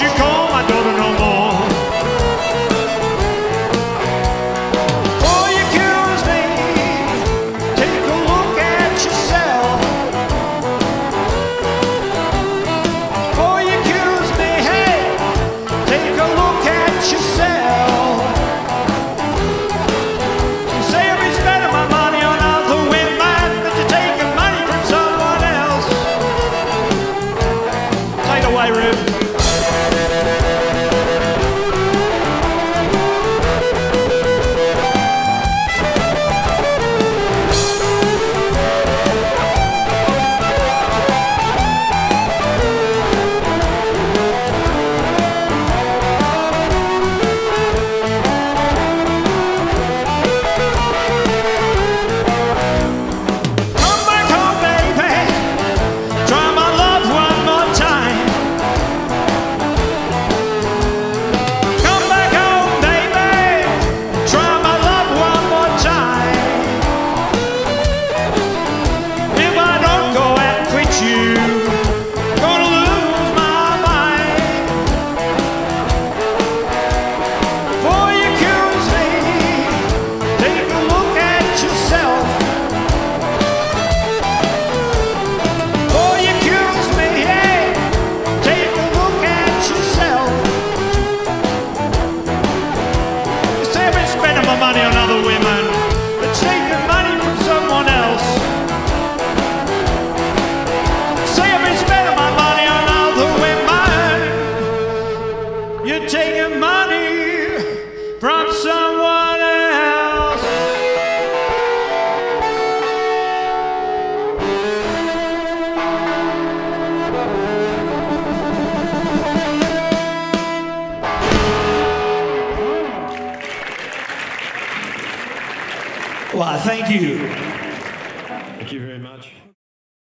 you go. money on other women, but taking money from someone else. Say I've been spending my money on other women. You're taking money from someone Well, thank you. Thank you very much.